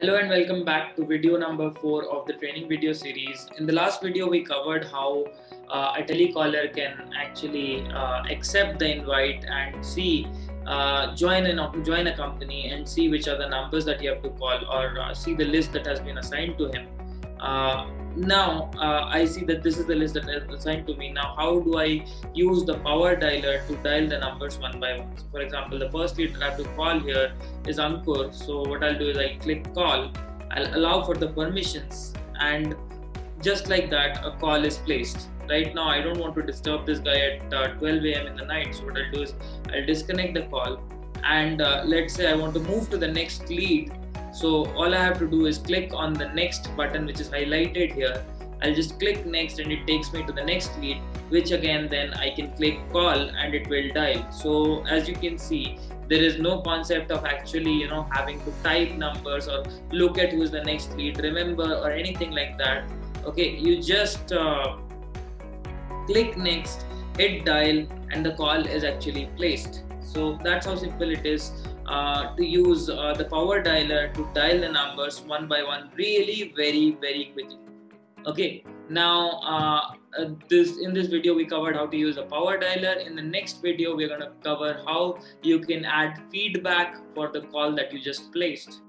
Hello and welcome back to video number four of the training video series. In the last video, we covered how uh, a telecaller can actually uh, accept the invite and see uh, join an join a company and see which are the numbers that you have to call or uh, see the list that has been assigned to him. Now uh, I see that this is the list that is assigned to me. Now, how do I use the power dialer to dial the numbers one by one? So for example, the first lead that I have to call here is Ankur. So what I'll do is I'll click call, I'll allow for the permissions, and just like that, a call is placed. Right now, I don't want to disturb this guy at uh, 12 a.m. in the night. So what I'll do is I'll disconnect the call, and uh, let's say I want to move to the next lead so all I have to do is click on the next button which is highlighted here. I'll just click next and it takes me to the next lead which again then I can click call and it will dial. So as you can see there is no concept of actually you know having to type numbers or look at who's the next lead remember or anything like that okay you just uh, click next hit dial and the call is actually placed so that's how simple it is uh, to use uh, the power dialer to dial the numbers one by one really very very quickly. Okay now uh, uh, this in this video we covered how to use a power dialer. In the next video we're going to cover how you can add feedback for the call that you just placed